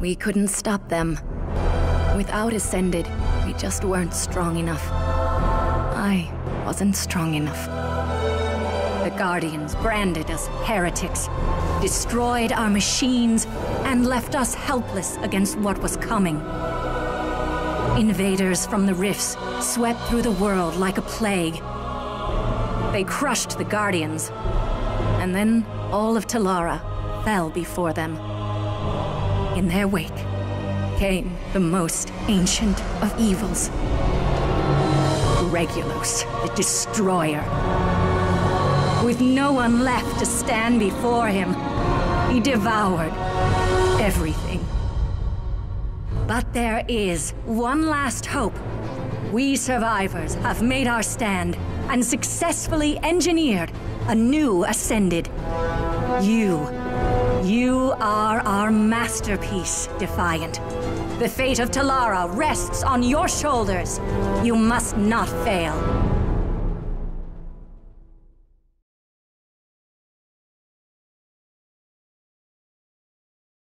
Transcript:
We couldn't stop them. Without Ascended, we just weren't strong enough. I wasn't strong enough. The Guardians branded us heretics, destroyed our machines, and left us helpless against what was coming. Invaders from the rifts swept through the world like a plague. They crushed the Guardians, and then all of Telara fell before them. In their wake came the most ancient of evils. Regulus, the Destroyer. With no one left to stand before him, he devoured everything. But there is one last hope. We survivors have made our stand and successfully engineered a new Ascended. You. You are our masterpiece, Defiant. The fate of Telara rests on your shoulders. You must not fail.